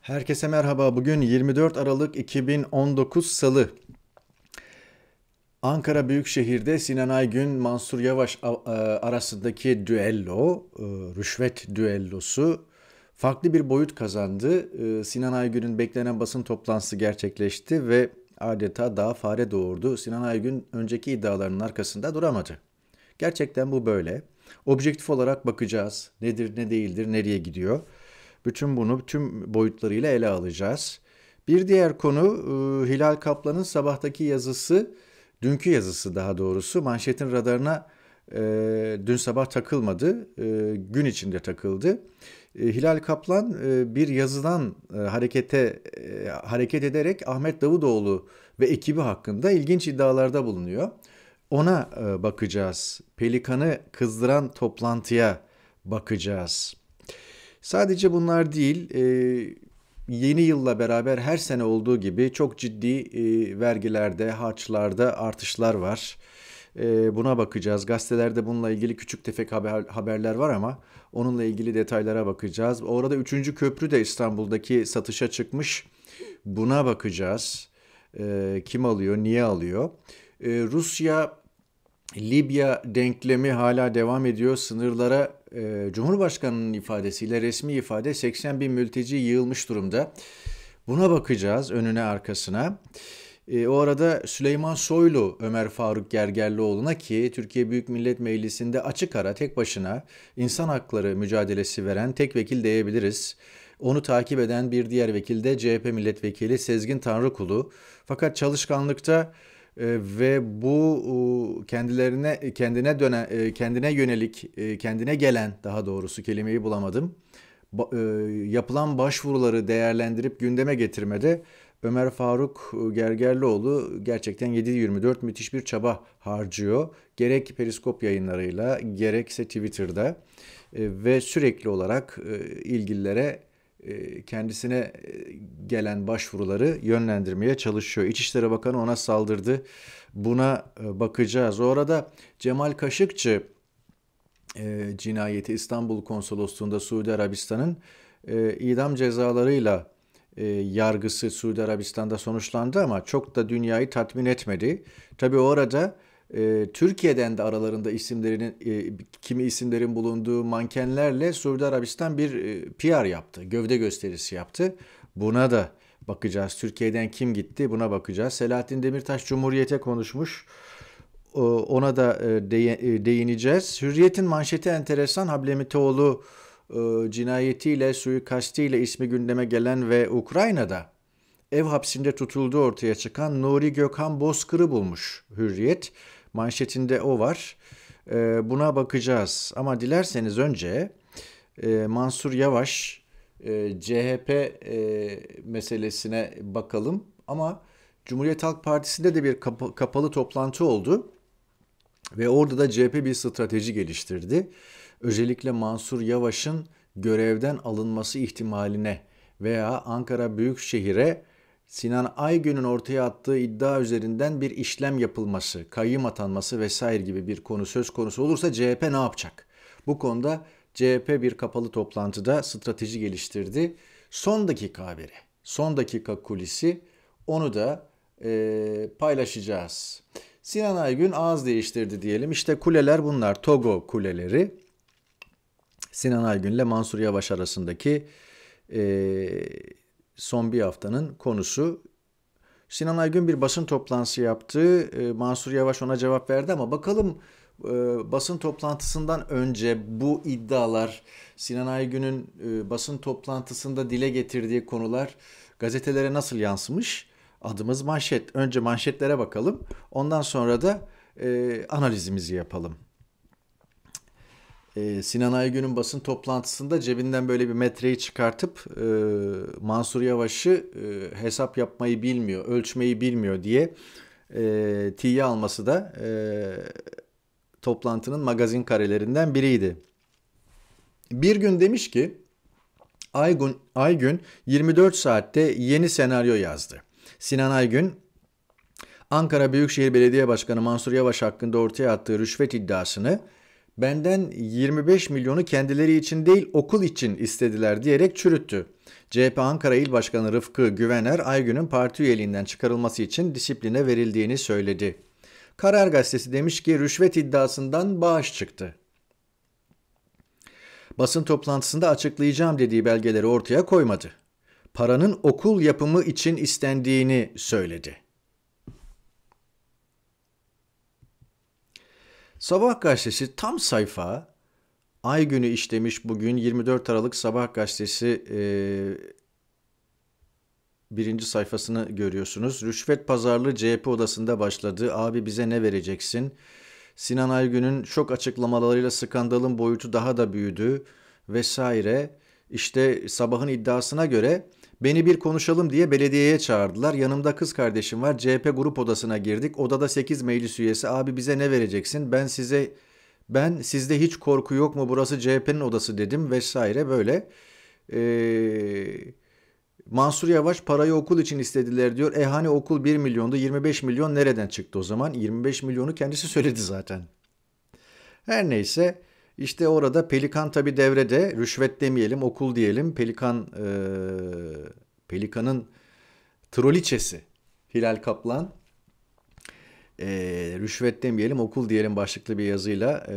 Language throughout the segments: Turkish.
Herkese merhaba. Bugün 24 Aralık 2019 Salı. Ankara Büyükşehir'de Sinan Aygün, Mansur Yavaş a- arasındaki düello, e, rüşvet düellosu farklı bir boyut kazandı. E, Sinan Aygün'ün beklenen basın toplantısı gerçekleşti ve adeta daha fare doğurdu. Sinan Aygün önceki iddialarının arkasında duramadı. Gerçekten bu böyle. Objektif olarak bakacağız. Nedir, ne değildir, nereye gidiyor. Bütün bunu tüm boyutlarıyla ele alacağız. Bir diğer konu e, Hilal Kaplan'ın sabahtaki yazısı, dünkü yazısı daha doğrusu manşetin radarına e, dün sabah takılmadı, e, gün içinde takıldı. Hilal Kaplan bir yazıdan harekete hareket ederek Ahmet Davutoğlu ve ekibi hakkında ilginç iddialarda bulunuyor. Ona bakacağız. Pelikan'ı kızdıran toplantıya bakacağız. Sadece bunlar değil, e, yeni yılla beraber her sene olduğu gibi çok ciddi e, vergilerde, harçlarda artışlar var. E, buna bakacağız. Gazetelerde bununla ilgili küçük tefek haber, haberler var ama onunla ilgili detaylara bakacağız. Orada üçüncü köprü de İstanbul'daki satışa çıkmış. Buna bakacağız. E, kim alıyor, niye alıyor? E, Rusya Libya denklemi hala devam ediyor. Sınırlara e, Cumhurbaşkanı'nın ifadesiyle resmi ifade 80 bin mülteci yığılmış durumda. Buna bakacağız önüne arkasına. E, o arada Süleyman Soylu Ömer Faruk Gergerlioğlu'na ki Türkiye Büyük Millet Meclisi'nde açık ara tek başına insan hakları mücadelesi veren tek vekil diyebiliriz. Onu takip eden bir diğer vekil de CHP milletvekili Sezgin Tanrıkulu. Fakat çalışkanlıkta ve bu e, kendilerine kendine dönen e, kendine yönelik e, kendine gelen daha doğrusu kelimeyi bulamadım. E, yapılan başvuruları değerlendirip gündeme getirmede Ömer Faruk Gergerlioğlu gerçekten 7-24 müthiş bir çaba harcıyor. Gerek periskop yayınlarıyla gerekse Twitter'da e, ve sürekli olarak e, ilgililere e, kendisine e, gelen başvuruları yönlendirmeye çalışıyor. İçişleri Bakanı ona saldırdı. Buna e, bakacağız. O arada Cemal Kaşıkçı e, cinayeti İstanbul Konsolosluğu'nda Suudi Arabistan'ın e, idam cezalarıyla e, yargısı Suudi Arabistan'da sonuçlandı ama çok da dünyayı tatmin etmedi. Tabii orada e, Türkiye'den de aralarında isimlerinin e, kimi isimlerin bulunduğu mankenlerle Suudi Arabistan bir e, PR yaptı, gövde gösterisi yaptı. Buna da bakacağız. Türkiye'den kim gitti buna bakacağız. Selahattin Demirtaş Cumhuriyet'e konuşmuş. Ona da e, e, değineceğiz. Hürriyet'in manşeti enteresan. Hablemitoğlu e, cinayetiyle, suikastiyle ismi gündeme gelen ve Ukrayna'da ev hapsinde tutulduğu ortaya çıkan Nuri Gökhan Bozkır'ı bulmuş Hürriyet. Manşetinde o var. E, Buna bakacağız. Ama dilerseniz önce e, Mansur Yavaş e, CHP e, meselesine bakalım. Ama Cumhuriyet Halk Partisi'nde de bir kapa- kapalı toplantı oldu. Ve orada da CHP bir strateji geliştirdi. Özellikle Mansur Yavaş'ın görevden alınması ihtimaline veya Ankara Büyükşehir'e Sinan Aygün'ün ortaya attığı iddia üzerinden bir işlem yapılması, kayyım atanması vesaire gibi bir konu söz konusu olursa CHP ne yapacak? Bu konuda CHP bir kapalı toplantıda strateji geliştirdi. Son dakika haberi, son dakika kulisi onu da e, paylaşacağız. Sinan Aygün ağız değiştirdi diyelim. İşte kuleler bunlar. Togo kuleleri. Sinan Aygün ile Mansur Yavaş arasındaki e, son bir haftanın konusu. Sinan Aygün bir basın toplantısı yaptı. E, Mansur Yavaş ona cevap verdi ama bakalım e, basın toplantısından önce bu iddialar Sinan Aygün'ün e, basın toplantısında dile getirdiği konular gazetelere nasıl yansımış? Adımız manşet. Önce manşetlere bakalım. Ondan sonra da e, analizimizi yapalım. Ee, Sinan Aygün'ün basın toplantısında cebinden böyle bir metreyi çıkartıp e, Mansur Yavaş'ı e, hesap yapmayı bilmiyor, ölçmeyi bilmiyor diye e, tiye alması da e, toplantının magazin karelerinden biriydi. Bir gün demiş ki Aygün, Aygün 24 saatte yeni senaryo yazdı. Sinan Aygün Ankara Büyükşehir Belediye Başkanı Mansur Yavaş hakkında ortaya attığı rüşvet iddiasını Benden 25 milyonu kendileri için değil okul için istediler diyerek çürüttü. CHP Ankara İl Başkanı Rıfkı Güvener Aygün'ün parti üyeliğinden çıkarılması için disipline verildiğini söyledi. Karar Gazetesi demiş ki rüşvet iddiasından bağış çıktı. Basın toplantısında açıklayacağım dediği belgeleri ortaya koymadı. Paranın okul yapımı için istendiğini söyledi. Sabah gazetesi tam sayfa ay günü işlemiş bugün 24 Aralık Sabah gazetesi e, birinci sayfasını görüyorsunuz. Rüşvet pazarlığı CHP odasında başladı. Abi bize ne vereceksin? Sinan Aygün'ün şok açıklamalarıyla skandalın boyutu daha da büyüdü vesaire. İşte sabahın iddiasına göre beni bir konuşalım diye belediyeye çağırdılar. Yanımda kız kardeşim var. CHP grup odasına girdik. Odada 8 meclis üyesi. Abi bize ne vereceksin? Ben size ben sizde hiç korku yok mu? Burası CHP'nin odası dedim vesaire böyle. Eee Mansur Yavaş parayı okul için istediler diyor. E hani okul 1 milyondu 25 milyon nereden çıktı o zaman? 25 milyonu kendisi söyledi zaten. Her neyse işte orada Pelikan tabi devrede rüşvet demeyelim okul diyelim. Pelikan e, Pelikan'ın troliçesi Hilal Kaplan e, rüşvet demeyelim okul diyelim başlıklı bir yazıyla e,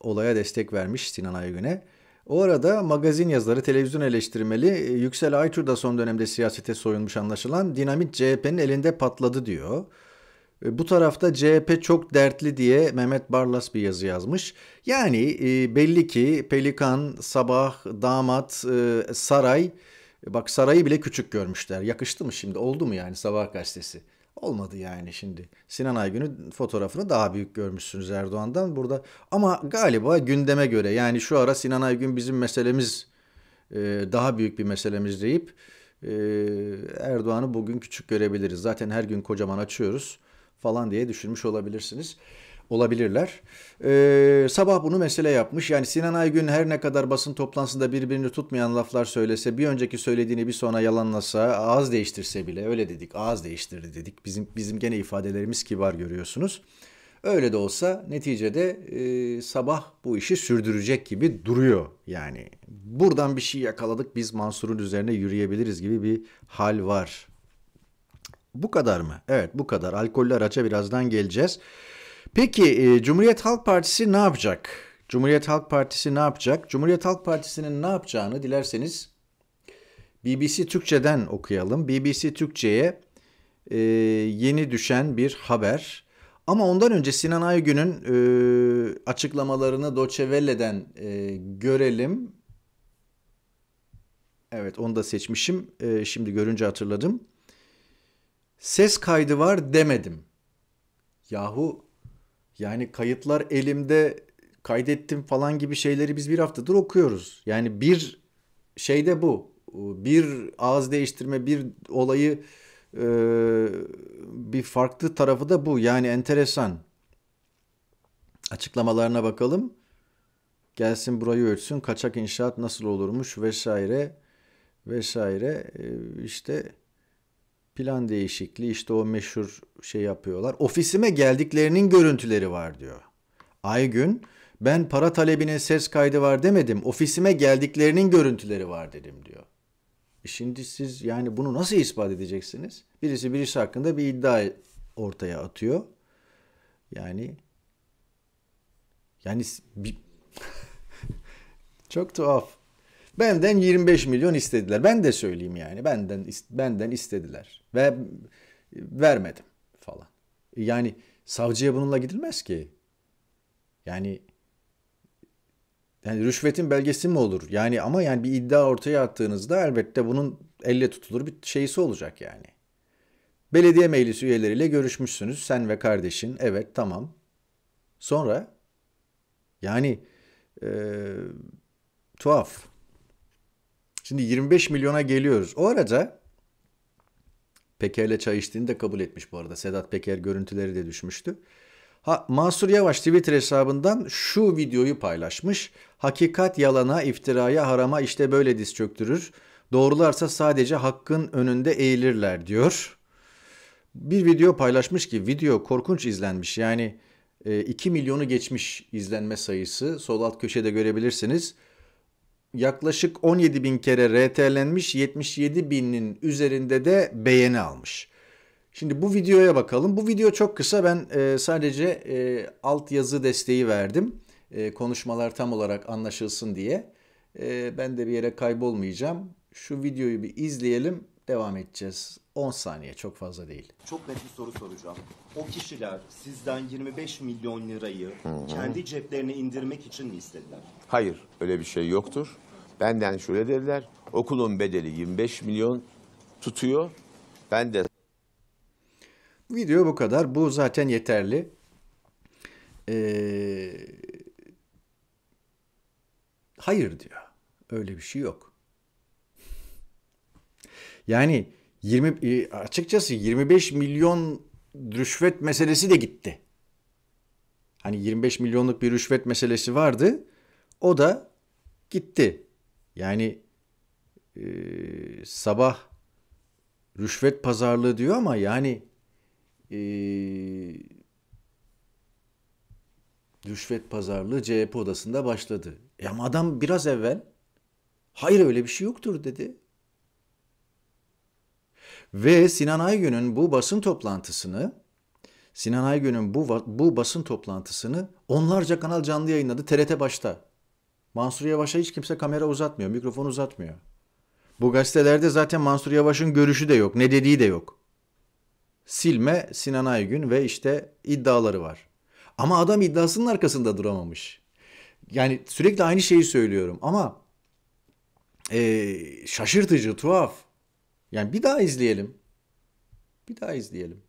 olaya destek vermiş Sinan Aygün'e. O arada magazin yazarı, televizyon eleştirmeli e, Yüksel Aytur da son dönemde siyasete soyunmuş anlaşılan dinamit CHP'nin elinde patladı diyor. E, bu tarafta CHP çok dertli diye Mehmet Barlas bir yazı yazmış. Yani e, belli ki Pelikan, Sabah, Damat, Saray, bak Saray'ı bile küçük görmüşler. Yakıştı mı şimdi? Oldu mu yani Sabah gazetesi? Olmadı yani şimdi. Sinan Aygün'ün fotoğrafını daha büyük görmüşsünüz Erdoğan'dan burada. Ama galiba gündeme göre yani şu ara Sinan Aygün bizim meselemiz e, daha büyük bir meselemiz deyip e, Erdoğan'ı bugün küçük görebiliriz. Zaten her gün kocaman açıyoruz falan diye düşünmüş olabilirsiniz olabilirler. Ee, sabah bunu mesele yapmış. Yani Sinan Aygün her ne kadar basın toplantısında birbirini tutmayan laflar söylese, bir önceki söylediğini bir sonra yalanlasa, ağız değiştirse bile öyle dedik. Ağız değiştirdi dedik. Bizim bizim gene ifadelerimiz kibar görüyorsunuz. Öyle de olsa neticede e, sabah bu işi sürdürecek gibi duruyor yani. Buradan bir şey yakaladık biz Mansur'un üzerine yürüyebiliriz gibi bir hal var. Bu kadar mı? Evet bu kadar. Alkollü araça birazdan geleceğiz. Peki e, Cumhuriyet Halk Partisi ne yapacak? Cumhuriyet Halk Partisi ne yapacak? Cumhuriyet Halk Partisi'nin ne yapacağını dilerseniz BBC Türkçe'den okuyalım. BBC Türkçe'ye e, yeni düşen bir haber. Ama ondan önce Sinan Aygün'ün e, açıklamalarını Deutsche Welle'den e, görelim. Evet onu da seçmişim. E, şimdi görünce hatırladım. Ses kaydı var demedim. Yahu yani kayıtlar elimde kaydettim falan gibi şeyleri biz bir haftadır okuyoruz. Yani bir şey de bu. Bir ağız değiştirme, bir olayı e, bir farklı tarafı da bu. Yani enteresan. Açıklamalarına bakalım. Gelsin burayı ölçsün. Kaçak inşaat nasıl olurmuş vesaire vesaire. E, işte plan değişikliği işte o meşhur şey yapıyorlar. Ofisime geldiklerinin görüntüleri var diyor. Aygün ben para talebine ses kaydı var demedim. Ofisime geldiklerinin görüntüleri var dedim diyor. E şimdi siz yani bunu nasıl ispat edeceksiniz? Birisi birisi hakkında bir iddia ortaya atıyor. Yani yani bir... çok tuhaf. Benden 25 milyon istediler. Ben de söyleyeyim yani. Benden benden istediler ve vermedim falan. Yani savcıya bununla gidilmez ki. Yani yani rüşvetin belgesi mi olur? Yani ama yani bir iddia ortaya attığınızda elbette bunun elle tutulur bir şeysi olacak yani. Belediye meclisi üyeleriyle görüşmüşsünüz sen ve kardeşin. Evet tamam. Sonra yani e, tuhaf. Şimdi 25 milyona geliyoruz. O arada Peker'le çay içtiğini de kabul etmiş bu arada. Sedat Peker görüntüleri de düşmüştü. Ha, Mansur Yavaş Twitter hesabından şu videoyu paylaşmış. Hakikat yalana, iftiraya, harama işte böyle diz çöktürür. Doğrularsa sadece hakkın önünde eğilirler diyor. Bir video paylaşmış ki video korkunç izlenmiş. Yani E, 2 milyonu geçmiş izlenme sayısı. Sol alt köşede görebilirsiniz. Yaklaşık 17 bin kere RT'lenmiş, 77 binin üzerinde de beğeni almış. Şimdi bu videoya bakalım. Bu video çok kısa. Ben e, sadece e, alt yazı desteği verdim. E, konuşmalar tam olarak anlaşılsın diye. E, ben de bir yere kaybolmayacağım. Şu videoyu bir izleyelim. Devam edeceğiz. 10 saniye çok fazla değil. Çok net bir soru soracağım. O kişiler sizden 25 milyon lirayı kendi ceplerine indirmek için mi istediler? Hayır, öyle bir şey yoktur. Benden şöyle dediler, okulun bedeli 25 milyon tutuyor. Ben de Video bu kadar. Bu zaten yeterli. Ee, hayır diyor. Öyle bir şey yok. Yani 20 e, açıkçası 25 milyon rüşvet meselesi de gitti. Hani 25 milyonluk bir rüşvet meselesi vardı. O da gitti. Yani e, sabah rüşvet pazarlığı diyor ama yani e, rüşvet pazarlığı CHP odasında başladı. E ama adam biraz evvel hayır öyle bir şey yoktur dedi. Ve Sinan Aygün'ün bu basın toplantısını Sinan Aygün'ün bu bu basın toplantısını onlarca kanal canlı yayınladı TRT başta. Mansur Yavaş'a hiç kimse kamera uzatmıyor, mikrofon uzatmıyor. Bu gazetelerde zaten Mansur Yavaş'ın görüşü de yok, ne dediği de yok. Silme Sinan Aygün ve işte iddiaları var. Ama adam iddiasının arkasında duramamış. Yani sürekli aynı şeyi söylüyorum ama e, şaşırtıcı, tuhaf. Yani bir daha izleyelim. Bir daha izleyelim.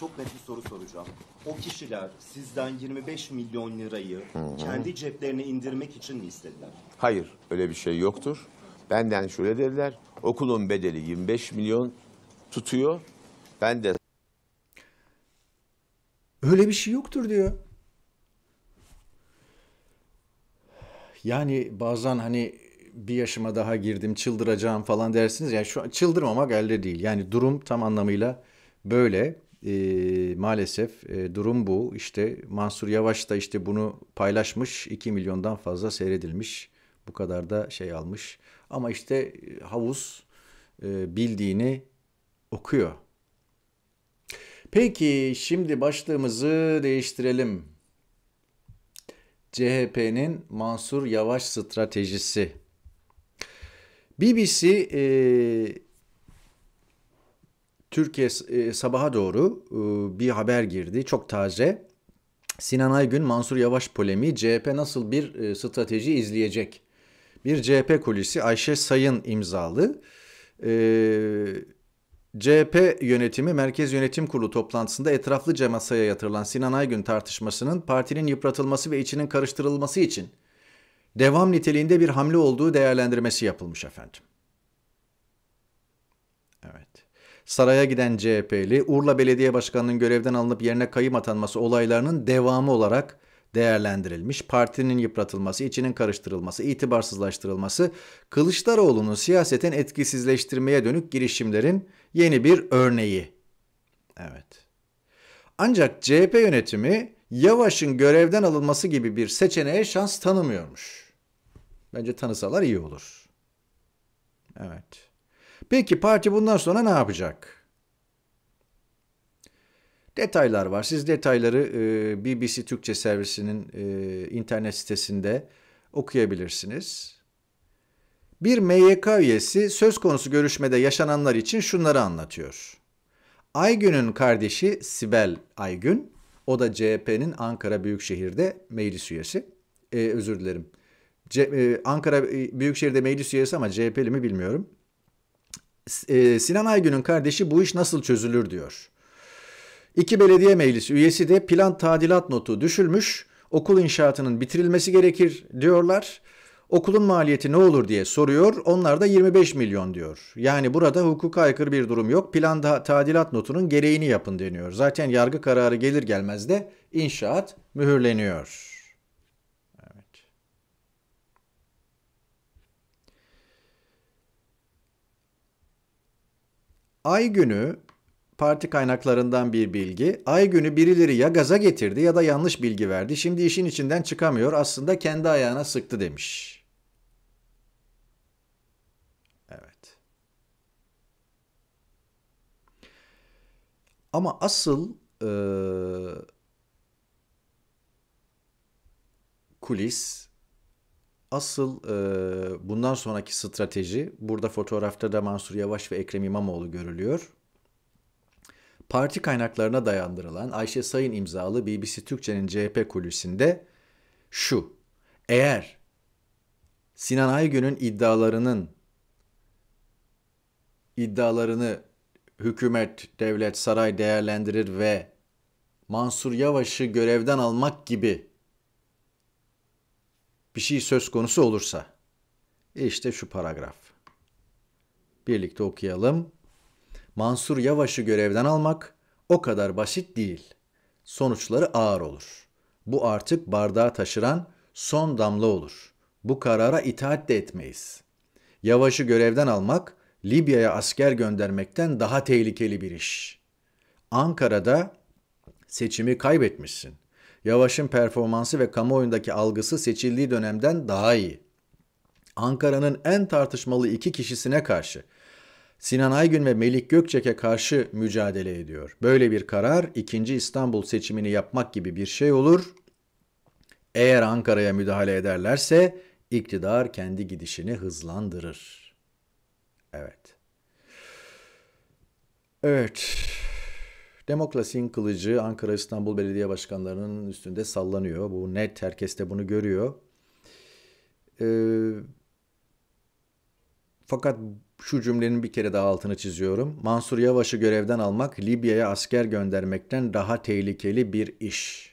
Çok net bir soru soracağım. O kişiler sizden 25 milyon lirayı kendi ceplerine indirmek için mi istediler? hayır, öyle bir şey yoktur. Benden şöyle dediler, okulun bedeli 25 milyon tutuyor. Ben de Öyle bir şey yoktur diyor. Yani bazen hani bir yaşıma daha girdim çıldıracağım falan dersiniz. Yani şu an çıldırmamak elde değil. Yani durum tam anlamıyla böyle. Ee, maalesef e, durum bu. İşte Mansur Yavaş da işte bunu paylaşmış. 2 milyondan fazla seyredilmiş. Bu kadar da şey almış. Ama işte e, havuz e, bildiğini okuyor. Peki şimdi başlığımızı değiştirelim. CHP'nin Mansur Yavaş stratejisi. BBC e, Türkiye e, sabaha doğru e, bir haber girdi. Çok taze. Sinan Aygün Mansur Yavaş polemiği CHP nasıl bir e, strateji izleyecek? Bir CHP kulisi Ayşe Sayın imzalı. CHP yönetimi Merkez Yönetim Kurulu toplantısında etraflıca masaya yatırılan Sinan Aygün tartışmasının partinin yıpratılması ve içinin karıştırılması için devam niteliğinde bir hamle olduğu değerlendirmesi yapılmış efendim. Evet. Saraya giden CHP'li Urla Belediye Başkanı'nın görevden alınıp yerine kayım atanması olaylarının devamı olarak değerlendirilmiş. Partinin yıpratılması, içinin karıştırılması, itibarsızlaştırılması, Kılıçdaroğlu'nun siyaseten etkisizleştirmeye dönük girişimlerin yeni bir örneği. Evet. Ancak CHP yönetimi Yavaş'ın görevden alınması gibi bir seçeneğe şans tanımıyormuş. Bence tanısalar iyi olur. Evet. Peki parti bundan sonra ne yapacak? Detaylar var. Siz detayları e, BBC Türkçe servisinin e, internet sitesinde okuyabilirsiniz. Bir MYK üyesi söz konusu görüşmede yaşananlar için şunları anlatıyor. Aygün'ün kardeşi Sibel Aygün, o da CHP'nin Ankara Büyükşehir'de meclis üyesi. E, özür dilerim. C- e, Ankara Büyükşehir'de meclis üyesi ama CHP'li mi bilmiyorum. E, Sinan Aygün'ün kardeşi bu iş nasıl çözülür diyor. İki belediye meclisi üyesi de plan tadilat notu düşülmüş, okul inşaatının bitirilmesi gerekir diyorlar. Okulun maliyeti ne olur diye soruyor. Onlar da 25 milyon diyor. Yani burada hukuka aykırı bir durum yok. Planda tadilat notunun gereğini yapın deniyor. Zaten yargı kararı gelir gelmez de inşaat mühürleniyor. Ay günü Parti kaynaklarından bir bilgi. Aygün'ü birileri ya gaza getirdi ya da yanlış bilgi verdi. Şimdi işin içinden çıkamıyor. Aslında kendi ayağına sıktı demiş. Evet. Ama asıl e, kulis, asıl e, bundan sonraki strateji, burada fotoğrafta da Mansur Yavaş ve Ekrem İmamoğlu görülüyor. Parti kaynaklarına dayandırılan Ayşe Sayın imzalı BBC Türkçe'nin CHP kulisinde şu. Eğer Sinan Aygün'ün iddialarının iddialarını hükümet, devlet, saray değerlendirir ve Mansur Yavaş'ı görevden almak gibi bir şey söz konusu olursa işte şu paragraf. Birlikte okuyalım. Mansur Yavaş'ı görevden almak o kadar basit değil. Sonuçları ağır olur. Bu artık bardağı taşıran son damla olur. Bu karara itaat de etmeyiz. Yavaş'ı görevden almak Libya'ya asker göndermekten daha tehlikeli bir iş. Ankara'da seçimi kaybetmişsin. Yavaş'ın performansı ve kamuoyundaki algısı seçildiği dönemden daha iyi. Ankara'nın en tartışmalı iki kişisine karşı Sinan Aygün ve Melik Gökçek'e karşı mücadele ediyor. Böyle bir karar ikinci İstanbul seçimini yapmak gibi bir şey olur. Eğer Ankara'ya müdahale ederlerse iktidar kendi gidişini hızlandırır. Evet. Evet. Demokrasinin kılıcı Ankara İstanbul Belediye Başkanlarının üstünde sallanıyor. Bu net, herkes de bunu görüyor. Ee, fakat şu cümlenin bir kere daha altını çiziyorum. Mansur Yavaş'ı görevden almak Libya'ya asker göndermekten daha tehlikeli bir iş.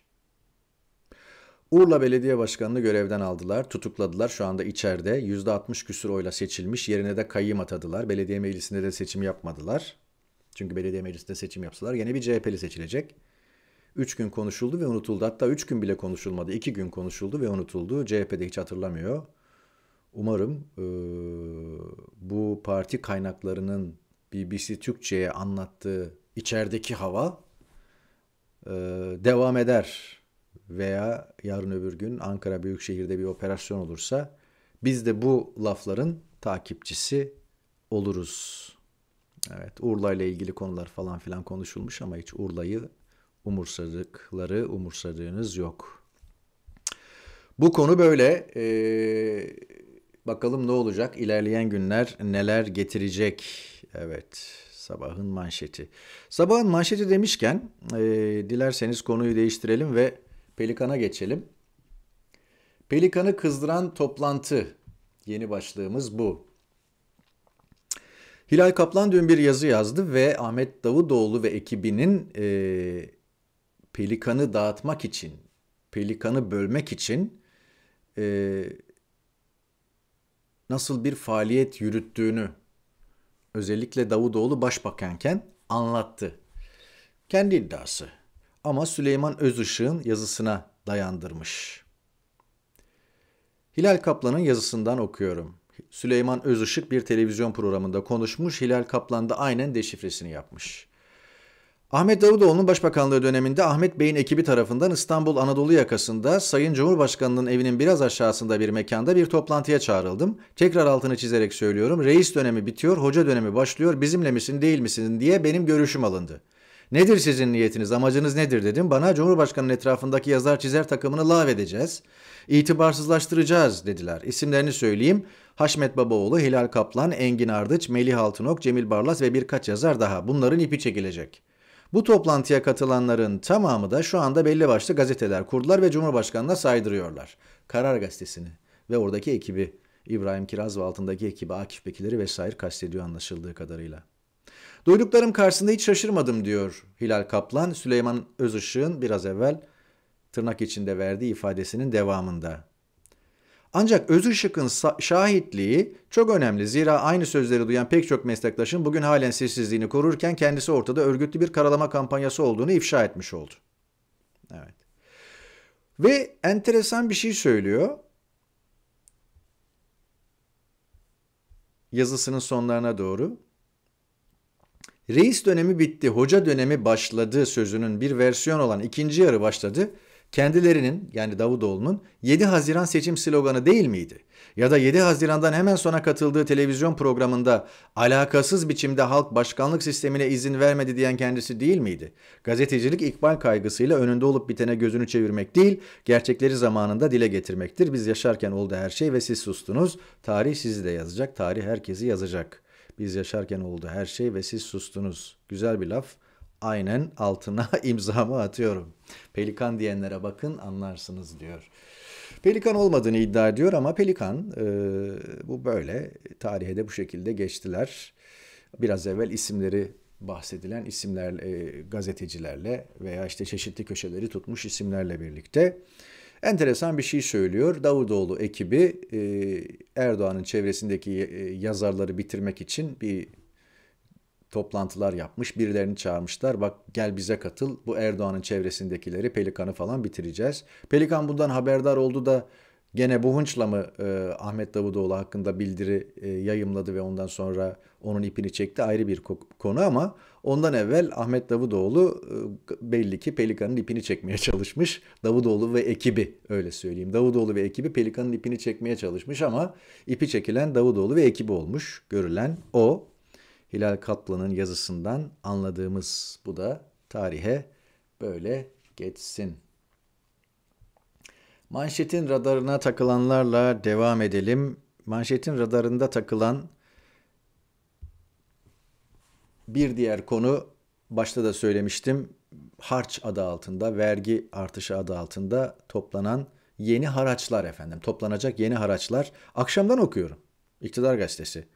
Urla Belediye Başkanı'nı görevden aldılar, tutukladılar. Şu anda içeride %60 küsur oyla seçilmiş. Yerine de kayyım atadılar. Belediye meclisinde de seçim yapmadılar. Çünkü belediye meclisinde seçim yapsalar yine bir CHP'li seçilecek. Üç gün konuşuldu ve unutuldu. Hatta üç gün bile konuşulmadı. iki gün konuşuldu ve unutuldu. CHP'de hiç hatırlamıyor. Umarım e, bu parti kaynaklarının BBC Türkçe'ye anlattığı içerideki hava e, devam eder veya yarın öbür gün Ankara Büyükşehir'de bir operasyon olursa biz de bu lafların takipçisi oluruz. Evet Urla ile ilgili konular falan filan konuşulmuş ama hiç Urla'yı umursadıkları umursadığınız yok. Bu konu böyle. Ee, bakalım ne olacak? İlerleyen günler neler getirecek? Evet sabahın manşeti. Sabahın manşeti demişken e, dilerseniz konuyu değiştirelim ve Pelikan'a geçelim. Pelikan'ı kızdıran toplantı. Yeni başlığımız bu. Hilal Kaplan dün bir yazı yazdı ve Ahmet Davutoğlu ve ekibinin e, Pelikan'ı dağıtmak için, Pelikan'ı bölmek için e, nasıl bir faaliyet yürüttüğünü özellikle Davutoğlu başbakanken anlattı. Kendi iddiası ama Süleyman Özışık'ın yazısına dayandırmış. Hilal Kaplan'ın yazısından okuyorum. Süleyman Özışık bir televizyon programında konuşmuş, Hilal Kaplan da aynen deşifresini yapmış. Ahmet Davutoğlu'nun başbakanlığı döneminde Ahmet Bey'in ekibi tarafından İstanbul Anadolu yakasında Sayın Cumhurbaşkanı'nın evinin biraz aşağısında bir mekanda bir toplantıya çağrıldım. Tekrar altını çizerek söylüyorum. Reis dönemi bitiyor, hoca dönemi başlıyor. Bizimle misin, değil misin diye benim görüşüm alındı. Nedir sizin niyetiniz, amacınız nedir dedim. Bana Cumhurbaşkanı'nın etrafındaki yazar çizer takımını lav edeceğiz. İtibarsızlaştıracağız dediler. İsimlerini söyleyeyim. Haşmet Babaoğlu, Hilal Kaplan, Engin Ardıç, Melih Altınok, Cemil Barlas ve birkaç yazar daha. Bunların ipi çekilecek. Bu toplantıya katılanların tamamı da şu anda belli başlı gazeteler kurdular ve Cumhurbaşkanı'na saydırıyorlar. Karar Gazetesi'ni ve oradaki ekibi İbrahim Kiraz ve altındaki ekibi Akif Bekirleri vesaire kastediyor anlaşıldığı kadarıyla. Duyduklarım karşısında hiç şaşırmadım diyor Hilal Kaplan, Süleyman Özışık'ın biraz evvel tırnak içinde verdiği ifadesinin devamında. Ancak Özışık'ın şahitliği çok önemli. Zira aynı sözleri duyan pek çok meslektaşın bugün halen sessizliğini korurken kendisi ortada örgütlü bir karalama kampanyası olduğunu ifşa etmiş oldu. Evet. Ve enteresan bir şey söylüyor. Yazısının sonlarına doğru. Reis dönemi bitti, hoca dönemi başladı sözünün bir versiyon olan ikinci yarı başladı. Kendilerinin yani Davutoğlu'nun 7 Haziran seçim sloganı değil miydi? Ya da 7 Haziran'dan hemen sonra katıldığı televizyon programında alakasız biçimde halk başkanlık sistemine izin vermedi diyen kendisi değil miydi? Gazetecilik ikbal kaygısıyla önünde olup bitene gözünü çevirmek değil, gerçekleri zamanında dile getirmektir. Biz yaşarken oldu her şey ve siz sustunuz. Tarih sizi de yazacak, tarih herkesi yazacak. Biz yaşarken oldu her şey ve siz sustunuz. Güzel bir laf. Aynen altına imzamı atıyorum. Pelikan diyenlere bakın anlarsınız diyor. Pelikan olmadığını iddia ediyor ama pelikan e, bu böyle. Tarihe de bu şekilde geçtiler. Biraz evvel isimleri bahsedilen isimler e, gazetecilerle veya işte çeşitli köşeleri tutmuş isimlerle birlikte. Enteresan bir şey söylüyor. Davutoğlu ekibi e, Erdoğan'ın çevresindeki e, yazarları bitirmek için bir toplantılar yapmış. Birilerini çağırmışlar. Bak gel bize katıl. Bu Erdoğan'ın çevresindekileri Pelikan'ı falan bitireceğiz. Pelikan bundan haberdar oldu da gene bu hınçla mı e, Ahmet Davutoğlu hakkında bildiri e, yayımladı ve ondan sonra onun ipini çekti ayrı bir konu ama ondan evvel Ahmet Davutoğlu e, belli ki Pelikan'ın ipini çekmeye çalışmış. Davutoğlu ve ekibi öyle söyleyeyim. Davutoğlu ve ekibi Pelikan'ın ipini çekmeye çalışmış ama ipi çekilen Davutoğlu ve ekibi olmuş. Görülen o. Hilal Kaplan'ın yazısından anladığımız bu da tarihe böyle geçsin. Manşetin radarına takılanlarla devam edelim. Manşetin radarında takılan bir diğer konu başta da söylemiştim. Harç adı altında, vergi artışı adı altında toplanan yeni haraçlar efendim. Toplanacak yeni haraçlar. Akşamdan okuyorum. İktidar gazetesi.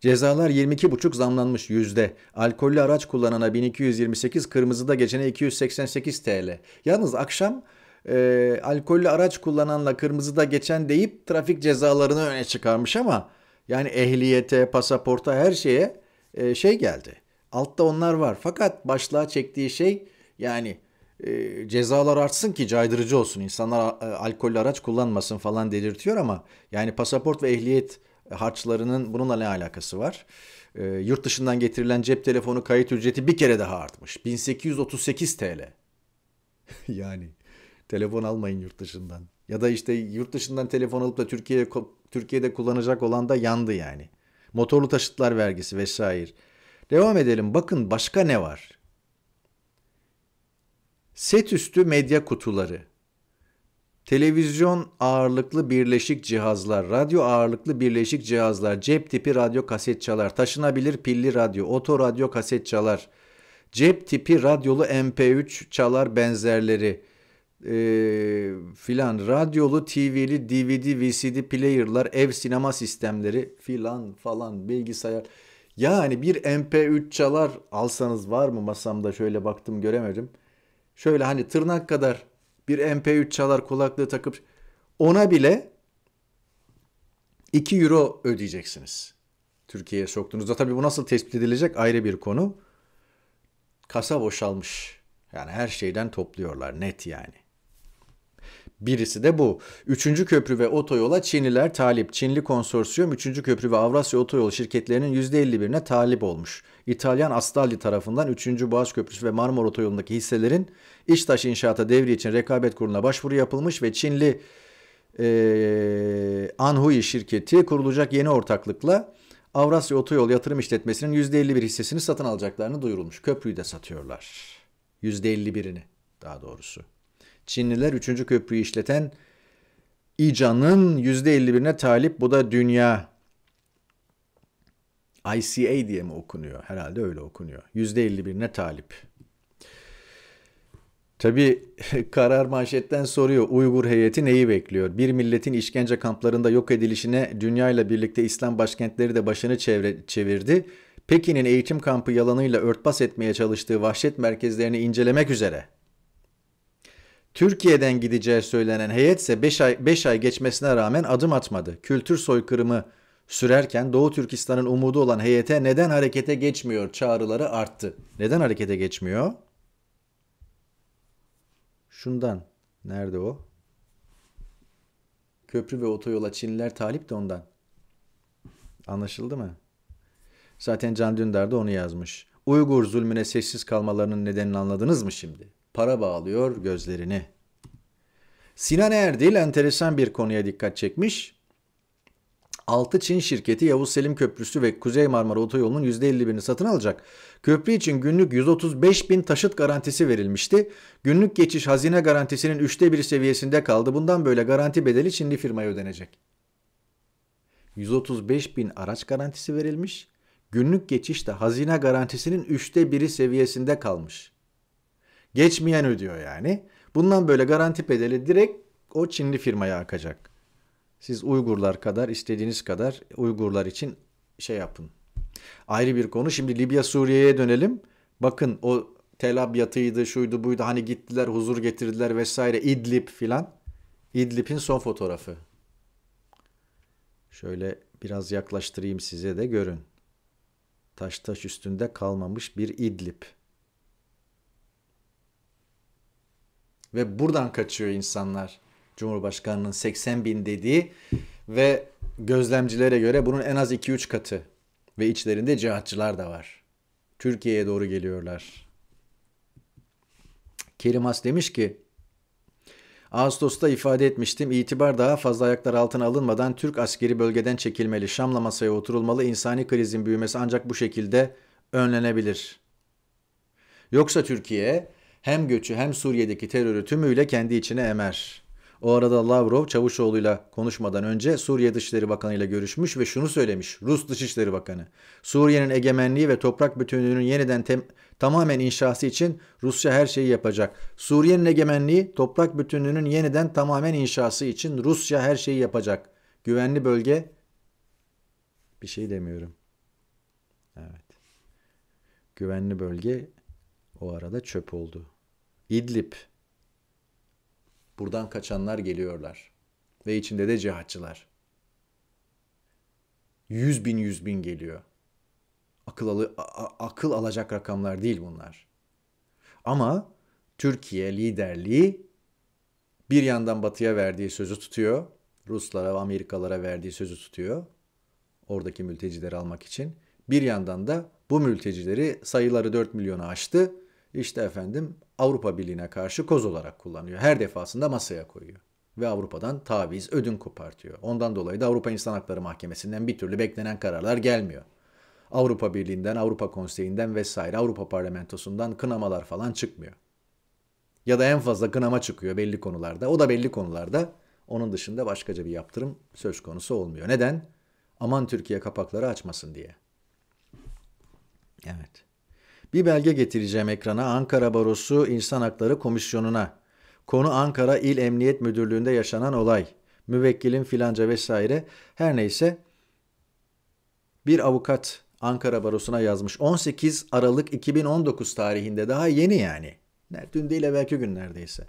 Cezalar 22,5 zamlanmış yüzde. Alkollü araç kullanana 1228, kırmızıda geçene 288 TL. Yalnız akşam e, alkollü araç kullananla kırmızıda geçen deyip trafik cezalarını öne çıkarmış ama yani ehliyete, pasaporta her şeye e, şey geldi. Altta onlar var. Fakat başlığa çektiği şey yani e, cezalar artsın ki caydırıcı olsun. İnsanlar e, alkollü araç kullanmasın falan dedirtiyor ama yani pasaport ve ehliyet harçlarının bununla ne alakası var? E, yurt dışından getirilen cep telefonu kayıt ücreti bir kere daha artmış. 1838 TL. yani telefon almayın yurt dışından. Ya da işte yurt dışından telefon alıp da Türkiye'de Türkiye'de kullanacak olan da yandı yani. Motorlu taşıtlar vergisi vesaire. Devam edelim. Bakın başka ne var? Set üstü medya kutuları. Televizyon ağırlıklı birleşik cihazlar, radyo ağırlıklı birleşik cihazlar, cep tipi radyo kaset çalar, taşınabilir pilli radyo, oto radyo kaset çalar, cep tipi radyolu MP3 çalar benzerleri, e, filan radyolu, TV'li, DVD, VCD player'lar, ev sinema sistemleri filan falan bilgisayar. Yani bir MP3 çalar alsanız var mı masamda şöyle baktım göremedim. Şöyle hani tırnak kadar bir MP3 çalar kulaklığı takıp ona bile 2 euro ödeyeceksiniz. Türkiye'ye soktuğunuzda tabii bu nasıl tespit edilecek ayrı bir konu. Kasa boşalmış. Yani her şeyden topluyorlar net yani. Birisi de bu. Üçüncü köprü ve otoyola Çinliler talip. Çinli konsorsiyum üçüncü köprü ve Avrasya Otoyolu şirketlerinin %51'ine talip olmuş. İtalyan Astalli tarafından 3. Boğaz Köprüsü ve Marmara Otoyolu'ndaki hisselerin İştaş inşaata devri için rekabet kuruluna başvuru yapılmış ve Çinli e, Anhui şirketi kurulacak yeni ortaklıkla Avrasya Otoyol Yatırım İşletmesi'nin %51 hissesini satın alacaklarını duyurulmuş. Köprüyü de satıyorlar. %51'ini daha doğrusu. Çinliler 3. köprüyü işleten İCA'nın %51'ine talip. Bu da dünya ICA diye mi okunuyor? Herhalde öyle okunuyor. %51'ine talip. Tabi karar manşetten soruyor Uygur heyeti neyi bekliyor? Bir milletin işkence kamplarında yok edilişine dünya ile birlikte İslam başkentleri de başını çevre, çevirdi. Pekin'in eğitim kampı yalanıyla örtbas etmeye çalıştığı vahşet merkezlerini incelemek üzere Türkiye'den gideceği söylenen heyet ise 5 ay, 5 ay geçmesine rağmen adım atmadı. Kültür soykırımı sürerken Doğu Türkistan'ın umudu olan heyete neden harekete geçmiyor çağrıları arttı. Neden harekete geçmiyor? Şundan. Nerede o? Köprü ve otoyola Çinliler talip de ondan. Anlaşıldı mı? Zaten Can Dündar da onu yazmış. Uygur zulmüne sessiz kalmalarının nedenini anladınız mı şimdi? Para bağlıyor gözlerini. Sinan Erdil enteresan bir konuya dikkat çekmiş. Altı Çin şirketi Yavuz Selim Köprüsü ve Kuzey Marmara Otoyolu'nun %51'ini satın alacak. Köprü için günlük 135 bin taşıt garantisi verilmişti. Günlük geçiş hazine garantisinin üçte biri seviyesinde kaldı. Bundan böyle garanti bedeli Çinli firmaya ödenecek. 135 bin araç garantisi verilmiş. Günlük geçişte hazine garantisinin üçte biri seviyesinde kalmış. Geçmeyen ödüyor yani. Bundan böyle garanti bedeli direkt o Çinli firmaya akacak. Siz Uygurlar kadar istediğiniz kadar Uygurlar için şey yapın. Ayrı bir konu. Şimdi Libya Suriye'ye dönelim. Bakın o Tel Abyad'ıydı, şuydu buydu. Hani gittiler, huzur getirdiler vesaire. İdlib filan. İdlib'in son fotoğrafı. Şöyle biraz yaklaştırayım size de görün. Taş taş üstünde kalmamış bir İdlib. Ve buradan kaçıyor insanlar. Cumhurbaşkanının 80 bin dediği ve gözlemcilere göre bunun en az 2-3 katı. Ve içlerinde cihatçılar da var. Türkiye'ye doğru geliyorlar. Kerim Has demiş ki Ağustos'ta ifade etmiştim. İtibar daha fazla ayaklar altına alınmadan Türk askeri bölgeden çekilmeli. Şam'la masaya oturulmalı. İnsani krizin büyümesi ancak bu şekilde önlenebilir. Yoksa Türkiye hem göçü hem Suriye'deki terörü tümüyle kendi içine emer. O arada Lavrov Çavuşoğlu'yla konuşmadan önce Suriye Dışişleri Bakanı ile görüşmüş ve şunu söylemiş. Rus Dışişleri Bakanı. Suriye'nin egemenliği ve toprak bütünlüğünün yeniden tamamen inşası için Rusya her şeyi yapacak. Suriye'nin egemenliği, toprak bütünlüğünün yeniden tamamen inşası için Rusya her şeyi yapacak. Güvenli bölge bir şey demiyorum. Evet. Güvenli bölge o arada çöp oldu. İdlib Buradan kaçanlar geliyorlar. Ve içinde de cihatçılar. Yüz bin yüz bin geliyor. Akıl, alı, a, akıl alacak rakamlar değil bunlar. Ama Türkiye liderliği bir yandan batıya verdiği sözü tutuyor. Ruslara ve Amerikalara verdiği sözü tutuyor. Oradaki mültecileri almak için. Bir yandan da bu mültecileri sayıları 4 milyonu aştı. İşte efendim Avrupa Birliği'ne karşı koz olarak kullanıyor. Her defasında masaya koyuyor. Ve Avrupa'dan taviz, ödün kopartıyor. Ondan dolayı da Avrupa İnsan Hakları Mahkemesi'nden bir türlü beklenen kararlar gelmiyor. Avrupa Birliği'nden, Avrupa Konseyi'nden vesaire Avrupa Parlamentosu'ndan kınamalar falan çıkmıyor. Ya da en fazla kınama çıkıyor belli konularda. O da belli konularda. Onun dışında başkaca bir yaptırım söz konusu olmuyor. Neden? Aman Türkiye kapakları açmasın diye. Evet. Bir belge getireceğim ekrana Ankara Barosu İnsan Hakları Komisyonu'na. Konu Ankara İl Emniyet Müdürlüğü'nde yaşanan olay. Müvekkilin filanca vesaire. Her neyse bir avukat Ankara Barosu'na yazmış. 18 Aralık 2019 tarihinde daha yeni yani. Dün değil evvelki gün neredeyse.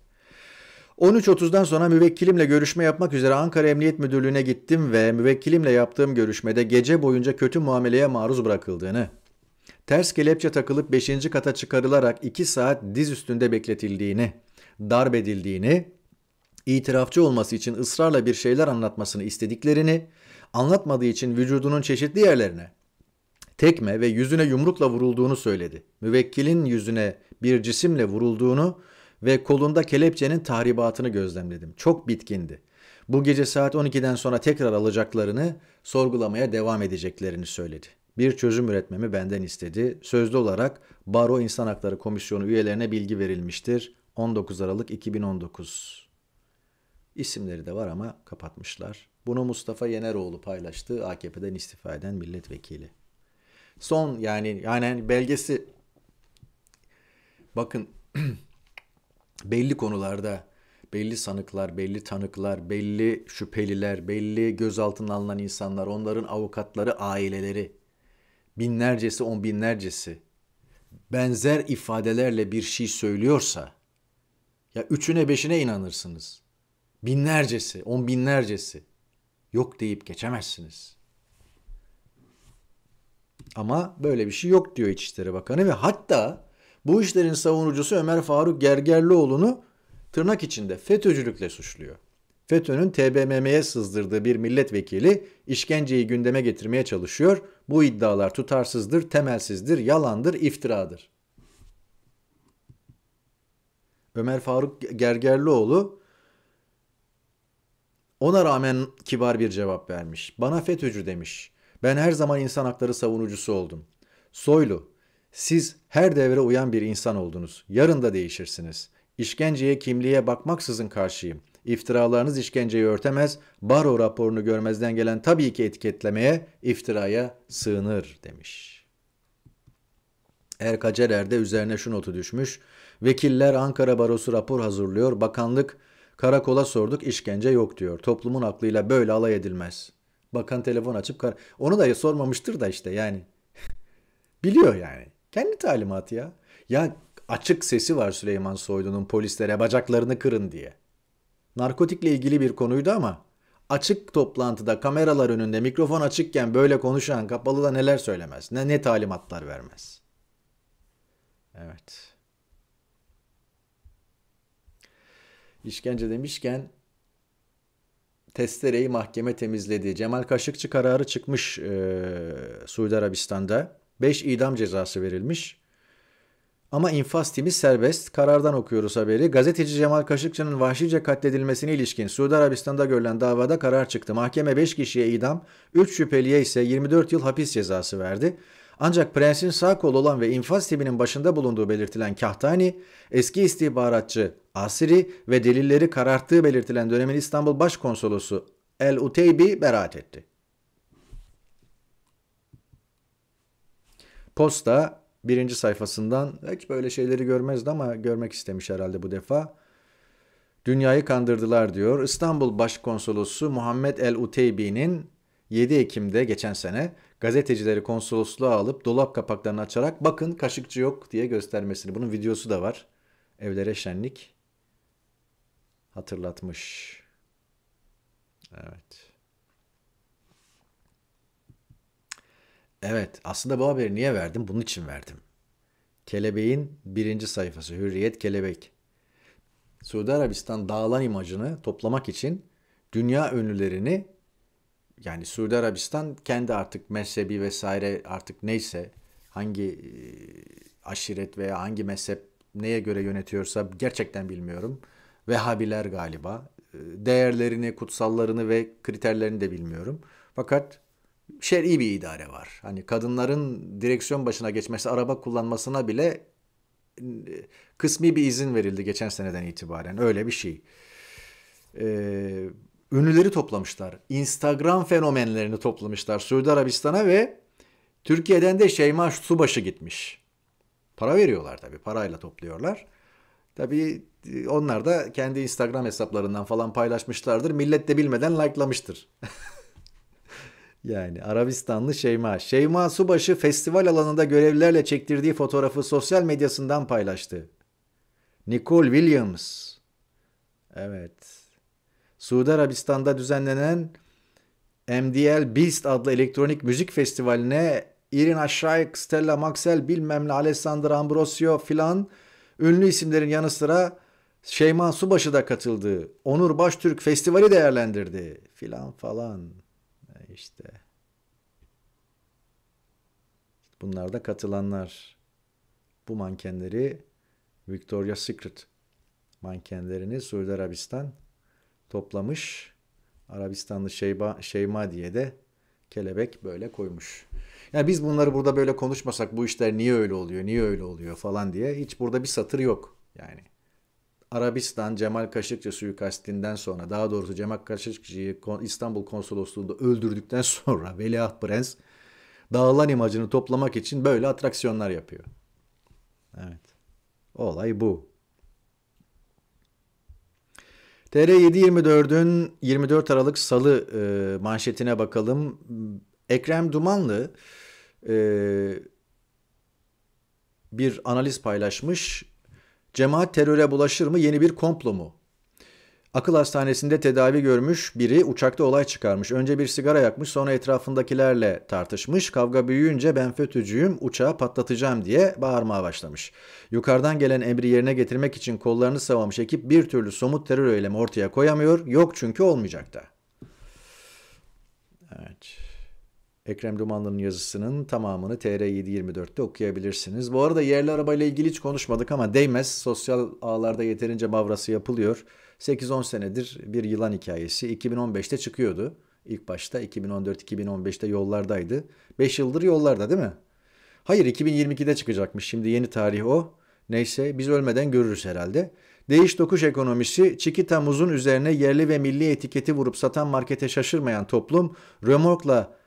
13.30'dan sonra müvekkilimle görüşme yapmak üzere Ankara Emniyet Müdürlüğü'ne gittim ve müvekkilimle yaptığım görüşmede gece boyunca kötü muameleye maruz bırakıldığını, ters kelepçe takılıp 5. kata çıkarılarak 2 saat diz üstünde bekletildiğini, darp edildiğini, itirafçı olması için ısrarla bir şeyler anlatmasını istediklerini, anlatmadığı için vücudunun çeşitli yerlerine tekme ve yüzüne yumrukla vurulduğunu söyledi. Müvekkilin yüzüne bir cisimle vurulduğunu ve kolunda kelepçenin tahribatını gözlemledim. Çok bitkindi. Bu gece saat 12'den sonra tekrar alacaklarını, sorgulamaya devam edeceklerini söyledi bir çözüm üretmemi benden istedi. Sözlü olarak Baro İnsan Hakları Komisyonu üyelerine bilgi verilmiştir. 19 Aralık 2019. İsimleri de var ama kapatmışlar. Bunu Mustafa Yeneroğlu paylaştı. AKP'den istifa eden milletvekili. Son yani yani belgesi bakın belli konularda belli sanıklar, belli tanıklar, belli şüpheliler, belli gözaltına alınan insanlar, onların avukatları, aileleri binlercesi, on binlercesi benzer ifadelerle bir şey söylüyorsa ya üçüne beşine inanırsınız. Binlercesi, on binlercesi yok deyip geçemezsiniz. Ama böyle bir şey yok diyor İçişleri Bakanı ve hatta bu işlerin savunucusu Ömer Faruk Gergerlioğlu'nu tırnak içinde FETÖ'cülükle suçluyor. FETÖ'nün TBMM'ye sızdırdığı bir milletvekili işkenceyi gündeme getirmeye çalışıyor. Bu iddialar tutarsızdır, temelsizdir, yalandır, iftiradır. Ömer Faruk Gergerlioğlu ona rağmen kibar bir cevap vermiş. Bana FETÖ'cü demiş. Ben her zaman insan hakları savunucusu oldum. Soylu, siz her devre uyan bir insan oldunuz. Yarın da değişirsiniz. İşkenceye, kimliğe bakmaksızın karşıyım. İftiralarınız işkenceyi örtemez, baro raporunu görmezden gelen tabii ki etiketlemeye, iftiraya sığınır demiş. Erkacerer de üzerine şu notu düşmüş. Vekiller Ankara Barosu rapor hazırlıyor. Bakanlık karakola sorduk işkence yok diyor. Toplumun aklıyla böyle alay edilmez. Bakan telefon açıp kar onu da sormamıştır da işte yani. Biliyor yani. Kendi talimatı ya. Ya açık sesi var Süleyman Soylu'nun polislere bacaklarını kırın diye. Narkotikle ilgili bir konuydu ama açık toplantıda kameralar önünde mikrofon açıkken böyle konuşan kapalı da neler söylemez. Ne, ne talimatlar vermez. Evet. İşkence demişken testereyi mahkeme temizledi. Cemal Kaşıkçı kararı çıkmış e, Suudi Arabistan'da. 5 idam cezası verilmiş. Ama infaz timi serbest. Karardan okuyoruz haberi. Gazeteci Cemal Kaşıkçı'nın vahşice katledilmesine ilişkin Suudi Arabistan'da görülen davada karar çıktı. Mahkeme 5 kişiye idam, 3 şüpheliye ise 24 yıl hapis cezası verdi. Ancak prensin sağ kolu olan ve infaz timinin başında bulunduğu belirtilen Kahtani, eski istihbaratçı Asiri ve delilleri kararttığı belirtilen dönemin İstanbul Başkonsolosu El Uteybi beraat etti. Posta birinci sayfasından hiç böyle şeyleri görmezdi ama görmek istemiş herhalde bu defa. Dünyayı kandırdılar diyor. İstanbul Başkonsolosu Muhammed El Uteybi'nin 7 Ekim'de geçen sene gazetecileri konsolosluğa alıp dolap kapaklarını açarak bakın kaşıkçı yok diye göstermesini. Bunun videosu da var. Evlere şenlik hatırlatmış. Evet. Evet aslında bu haberi niye verdim? Bunun için verdim. Kelebeğin birinci sayfası Hürriyet Kelebek. Suudi Arabistan dağılan imajını toplamak için dünya ünlülerini yani Suudi Arabistan kendi artık mezhebi vesaire artık neyse hangi e, aşiret veya hangi mezhep neye göre yönetiyorsa gerçekten bilmiyorum. Vehhabiler galiba. E, değerlerini, kutsallarını ve kriterlerini de bilmiyorum. Fakat şer'i bir idare var. Hani kadınların direksiyon başına geçmesi, araba kullanmasına bile e, kısmi bir izin verildi geçen seneden itibaren. Öyle bir şey. Ee, ünlüleri toplamışlar. Instagram fenomenlerini toplamışlar Suudi Arabistan'a ve Türkiye'den de Şeyma Subaşı gitmiş. Para veriyorlar tabii. Parayla topluyorlar. Tabii e, onlar da kendi Instagram hesaplarından falan paylaşmışlardır. Millet de bilmeden likelamıştır. yani Arabistanlı Şeyma. Şeyma Subaşı festival alanında görevlilerle çektirdiği fotoğrafı sosyal medyasından paylaştı. Nicole Williams. Evet. Suudi Arabistan'da düzenlenen MDL Beast adlı elektronik müzik festivaline Irina Shayk, Stella Maxwell, bilmem ne Alessandro Ambrosio filan ünlü isimlerin yanı sıra Şeyma Subaşı da katıldı. Onur Baştürk festivali değerlendirdi filan falan. İşte. Bunlar da katılanlar. Bu mankenleri Victoria's Secret mankenlerini Suudi Arabistan toplamış. Arabistanlı Şeyba, Şeyma diye de kelebek böyle koymuş. Yani biz bunları burada böyle konuşmasak bu işler niye öyle oluyor, niye öyle oluyor falan diye hiç burada bir satır yok. Yani Arabistan Cemal Kaşıkçı suikastinden sonra daha doğrusu Cemal Kaşıkçı'yı İstanbul konsolosluğunda öldürdükten sonra Veliaht Prens dağılan imajını toplamak için böyle atraksiyonlar yapıyor. Evet. Olay bu. TR724'ün 24 Aralık Salı e, manşetine bakalım. Ekrem Dumanlı e, bir analiz paylaşmış. Cemaat teröre bulaşır mı yeni bir komplo mu? Akıl hastanesinde tedavi görmüş biri uçakta olay çıkarmış. Önce bir sigara yakmış sonra etrafındakilerle tartışmış. Kavga büyüyünce ben FETÖ'cüyüm uçağı patlatacağım diye bağırmaya başlamış. Yukarıdan gelen emri yerine getirmek için kollarını sıvamış ekip bir türlü somut terör eylemi ortaya koyamıyor. Yok çünkü olmayacak da. Evet. Ekrem Dumanlı'nın yazısının tamamını TR724'te okuyabilirsiniz. Bu arada yerli arabayla ilgili hiç konuşmadık ama değmez. Sosyal ağlarda yeterince mavrası yapılıyor. 8-10 senedir bir yılan hikayesi. 2015'te çıkıyordu. İlk başta 2014-2015'te yollardaydı. 5 yıldır yollarda değil mi? Hayır 2022'de çıkacakmış. Şimdi yeni tarih o. Neyse biz ölmeden görürüz herhalde. Değiş tokuş ekonomisi, Çikita muzun üzerine yerli ve milli etiketi vurup satan markete şaşırmayan toplum, römorkla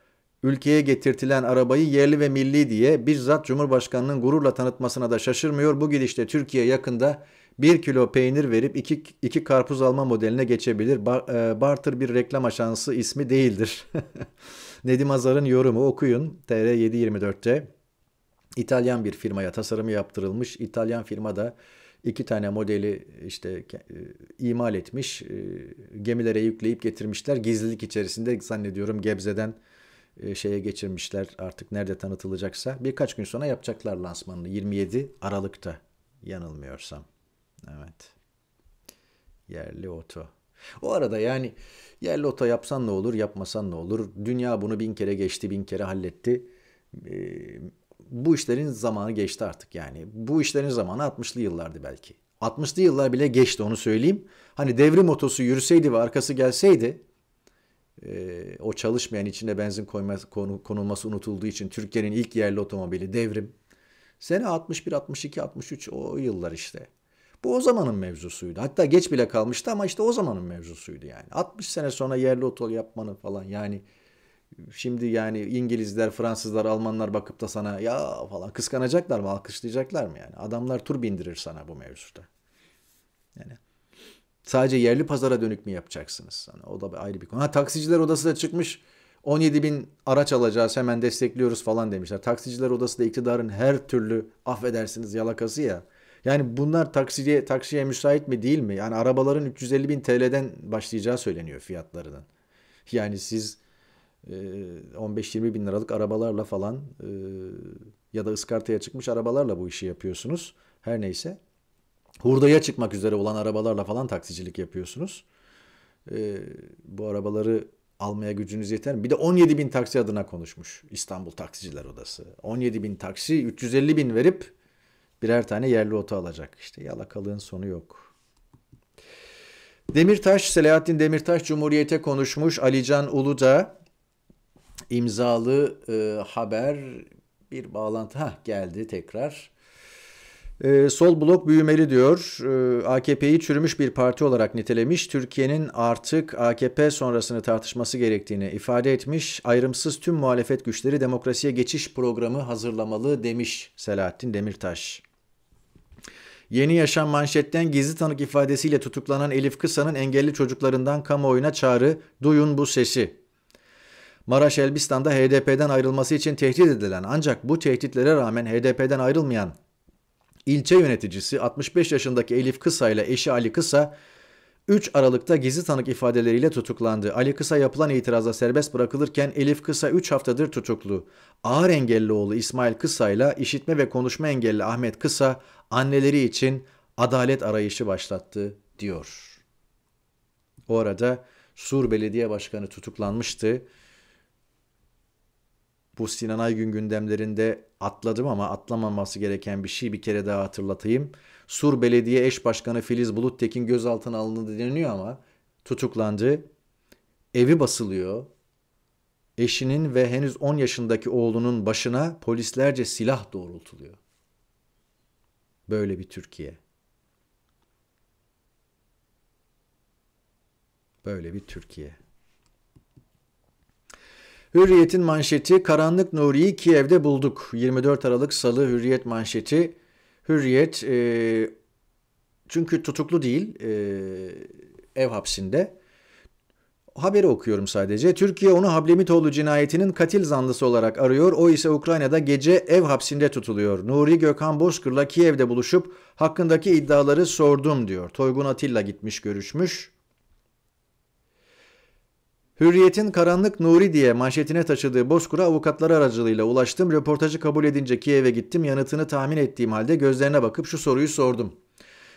ülkeye getirtilen arabayı yerli ve milli diye bizzat Cumhurbaşkanı'nın gururla tanıtmasına da şaşırmıyor. Bu gidişte Türkiye yakında 1 kilo peynir verip 2, 2 karpuz alma modeline geçebilir. Bar, e, barter bir reklam aşansı ismi değildir. Nedim Azar'ın yorumu okuyun TR724'te. İtalyan bir firmaya tasarımı yaptırılmış. İtalyan firma da iki tane modeli işte e, imal etmiş. E, gemilere yükleyip getirmişler. Gizlilik içerisinde zannediyorum Gebze'den e, şeye geçirmişler artık nerede tanıtılacaksa. Birkaç gün sonra yapacaklar lansmanını 27 Aralık'ta yanılmıyorsam. Evet. Yerli oto. O arada yani yerli oto yapsan ne olur yapmasan ne olur. Dünya bunu bin kere geçti bin kere halletti. Ee, bu işlerin zamanı geçti artık yani. Bu işlerin zamanı 60'lı yıllardı belki. 60'lı yıllar bile geçti onu söyleyeyim. Hani devrim otosu yürüseydi ve arkası gelseydi e, o çalışmayan içine benzin koyması, konulması unutulduğu için Türkiye'nin ilk yerli otomobili devrim. Sene 61, 62, 63 o yıllar işte. Bu o zamanın mevzusuydu. Hatta geç bile kalmıştı ama işte o zamanın mevzusuydu yani. 60 sene sonra yerli otol yapmanın falan yani şimdi yani İngilizler, Fransızlar, Almanlar bakıp da sana ya falan kıskanacaklar mı, alkışlayacaklar mı yani? Adamlar tur bindirir sana bu mevzuda. Yani sadece yerli pazara dönük mü yapacaksınız? Yani o da ayrı bir konu. Ha taksiciler odası da çıkmış 17 bin araç alacağız hemen destekliyoruz falan demişler. Taksiciler odası da iktidarın her türlü affedersiniz yalakası ya. Yani bunlar taksiye, taksiye müsait mi değil mi? Yani arabaların 350 bin TL'den başlayacağı söyleniyor fiyatlarının. Yani siz 15-20 bin liralık arabalarla falan ya da ıskartaya çıkmış arabalarla bu işi yapıyorsunuz. Her neyse. Hurdaya çıkmak üzere olan arabalarla falan taksicilik yapıyorsunuz. Bu arabaları almaya gücünüz yeter mi? Bir de 17 bin taksi adına konuşmuş İstanbul Taksiciler Odası. 17 bin taksi 350 bin verip birer tane yerli oto alacak. İşte yalakalığın sonu yok. Demirtaş, Selahattin Demirtaş Cumhuriyete konuşmuş. Alican Uludağ imzalı e, haber bir bağlantı ha geldi tekrar. E, sol blok büyümeli diyor. E, AKP'yi çürümüş bir parti olarak nitelemiş. Türkiye'nin artık AKP sonrasını tartışması gerektiğini ifade etmiş. Ayrımsız tüm muhalefet güçleri demokrasiye geçiş programı hazırlamalı demiş Selahattin Demirtaş. Yeni Yaşam manşetten gizli tanık ifadesiyle tutuklanan Elif Kısa'nın engelli çocuklarından kamuoyuna çağrı, duyun bu sesi. Maraş Elbistan'da HDP'den ayrılması için tehdit edilen ancak bu tehditlere rağmen HDP'den ayrılmayan ilçe yöneticisi 65 yaşındaki Elif Kısa ile eşi Ali Kısa 3 Aralık'ta gizli tanık ifadeleriyle tutuklandı. Ali Kısa yapılan itirazla serbest bırakılırken Elif Kısa 3 haftadır tutuklu. Ağır engelli oğlu İsmail Kısa ile işitme ve konuşma engelli Ahmet Kısa anneleri için adalet arayışı başlattı diyor. O arada Sur Belediye Başkanı tutuklanmıştı. Bu Sinan Aygün gündemlerinde atladım ama atlamaması gereken bir şey bir kere daha hatırlatayım. Sur Belediye Eş Başkanı Filiz Buluttekin gözaltına alındı deniliyor ama tutuklandı. Evi basılıyor. Eşinin ve henüz 10 yaşındaki oğlunun başına polislerce silah doğrultuluyor. Böyle bir Türkiye. Böyle bir Türkiye. Hürriyet'in manşeti Karanlık Nuri'yi Kiev'de bulduk. 24 Aralık Salı Hürriyet manşeti. Hürriyet e, çünkü tutuklu değil e, ev hapsinde. Haberi okuyorum sadece. Türkiye onu Hablemitoğlu cinayetinin katil zanlısı olarak arıyor. O ise Ukrayna'da gece ev hapsinde tutuluyor. Nuri Gökhan Bozkır'la Kiev'de buluşup hakkındaki iddiaları sordum diyor. Toygun Atilla gitmiş görüşmüş. Hürriyet'in karanlık Nuri diye manşetine taşıdığı Bozkır'a avukatları aracılığıyla ulaştım. Röportajı kabul edince Kiev'e gittim. Yanıtını tahmin ettiğim halde gözlerine bakıp şu soruyu sordum.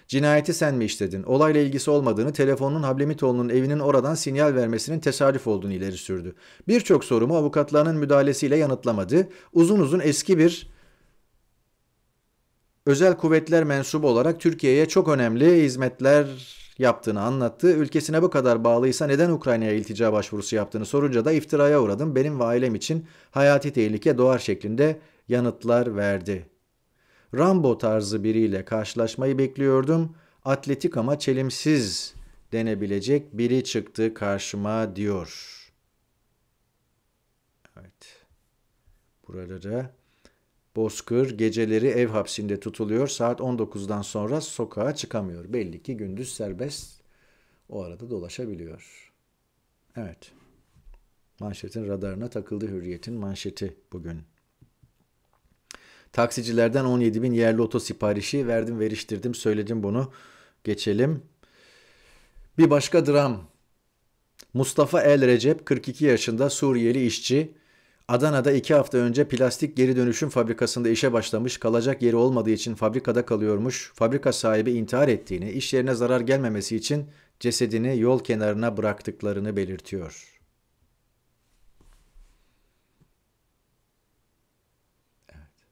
Cinayeti sen mi işledin? Olayla ilgisi olmadığını, telefonun Hablemitoğlu'nun evinin oradan sinyal vermesinin tesadüf olduğunu ileri sürdü. Birçok sorumu avukatlarının müdahalesiyle yanıtlamadı. Uzun uzun eski bir özel kuvvetler mensubu olarak Türkiye'ye çok önemli hizmetler yaptığını anlattı. Ülkesine bu kadar bağlıysa neden Ukrayna'ya iltica başvurusu yaptığını sorunca da iftiraya uğradım. Benim ve ailem için hayati tehlike doğar şeklinde yanıtlar verdi. Rambo tarzı biriyle karşılaşmayı bekliyordum. Atletik ama çelimsiz denebilecek biri çıktı karşıma diyor. Evet. Burada da Bozkır geceleri ev hapsinde tutuluyor. Saat 19'dan sonra sokağa çıkamıyor. Belli ki gündüz serbest o arada dolaşabiliyor. Evet. Manşetin radarına takıldı hürriyetin manşeti bugün. Taksicilerden 17 bin yerli oto siparişi verdim veriştirdim söyledim bunu. Geçelim. Bir başka dram. Mustafa El Recep 42 yaşında Suriyeli işçi Adana'da iki hafta önce plastik geri dönüşüm fabrikasında işe başlamış, kalacak yeri olmadığı için fabrikada kalıyormuş. Fabrika sahibi intihar ettiğini, iş yerine zarar gelmemesi için cesedini yol kenarına bıraktıklarını belirtiyor. Evet.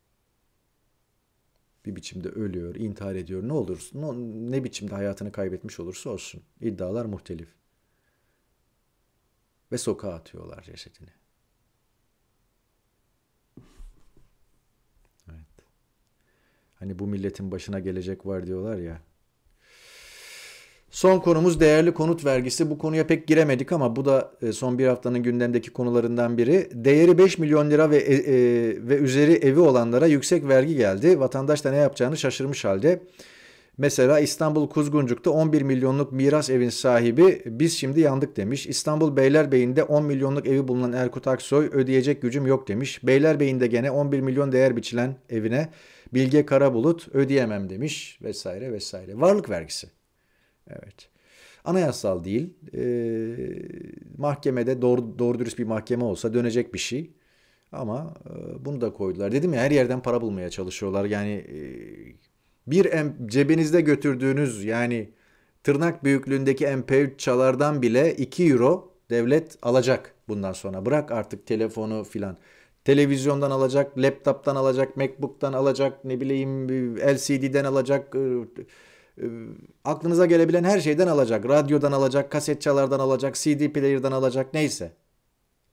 Bir biçimde ölüyor, intihar ediyor. Ne olursa, ne biçimde hayatını kaybetmiş olursa olsun. İddialar muhtelif. Ve sokağa atıyorlar cesedini. Hani bu milletin başına gelecek var diyorlar ya. Son konumuz değerli konut vergisi. Bu konuya pek giremedik ama bu da e, son bir haftanın gündemdeki konularından biri. Değeri 5 milyon lira ve, e, e, ve üzeri evi olanlara yüksek vergi geldi. Vatandaş da ne yapacağını şaşırmış halde. Mesela İstanbul Kuzguncuk'ta 11 milyonluk miras evin sahibi biz şimdi yandık demiş. İstanbul Beylerbeyi'nde 10 milyonluk evi bulunan Erkut Aksoy ödeyecek gücüm yok demiş. Beylerbeyi'nde gene 11 milyon değer biçilen evine Bilge Karabulut ödeyemem demiş vesaire vesaire. Varlık vergisi. Evet. Anayasal değil. E, mahkemede doğru, doğru dürüst bir mahkeme olsa dönecek bir şey. Ama e, bunu da koydular. Dedim ya her yerden para bulmaya çalışıyorlar. Yani e, bir em, cebinizde götürdüğünüz yani tırnak büyüklüğündeki MP3 çalardan bile 2 euro devlet alacak bundan sonra. Bırak artık telefonu filan. Televizyondan alacak, laptop'tan alacak, MacBook'tan alacak, ne bileyim LCD'den alacak, ıı, ıı, aklınıza gelebilen her şeyden alacak. Radyodan alacak, kaset çalardan alacak, CD player'dan alacak neyse.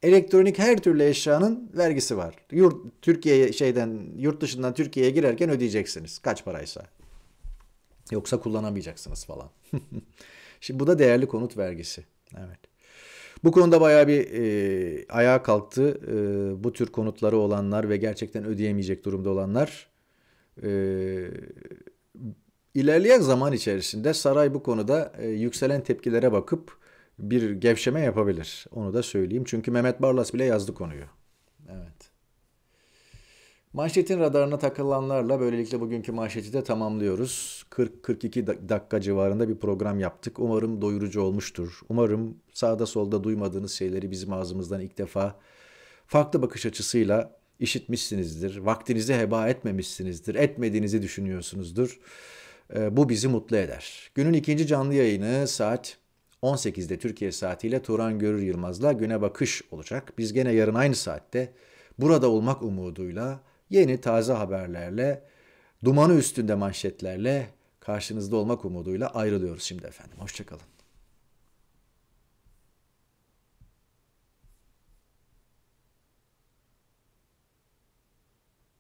Elektronik her türlü eşyanın vergisi var. Yurt Türkiye'ye şeyden yurt dışından Türkiye'ye girerken ödeyeceksiniz kaç paraysa. Yoksa kullanamayacaksınız falan. Şimdi bu da değerli konut vergisi. Evet. Bu konuda bayağı bir e, ayağa kalktı. E, bu tür konutları olanlar ve gerçekten ödeyemeyecek durumda olanlar. E, ilerleyen zaman içerisinde saray bu konuda e, yükselen tepkilere bakıp bir gevşeme yapabilir. Onu da söyleyeyim. Çünkü Mehmet Barlas bile yazdı konuyu. Evet. Manşetin radarına takılanlarla böylelikle bugünkü manşeti de tamamlıyoruz. 40-42 dakika civarında bir program yaptık. Umarım doyurucu olmuştur. Umarım sağda solda duymadığınız şeyleri bizim ağzımızdan ilk defa farklı bakış açısıyla işitmişsinizdir. Vaktinizi heba etmemişsinizdir. Etmediğinizi düşünüyorsunuzdur. Ee, bu bizi mutlu eder. Günün ikinci canlı yayını saat 18'de Türkiye saatiyle Turan Görür Yılmaz'la güne bakış olacak. Biz gene yarın aynı saatte burada olmak umuduyla yeni taze haberlerle, dumanı üstünde manşetlerle karşınızda olmak umuduyla ayrılıyoruz şimdi efendim. Hoşçakalın.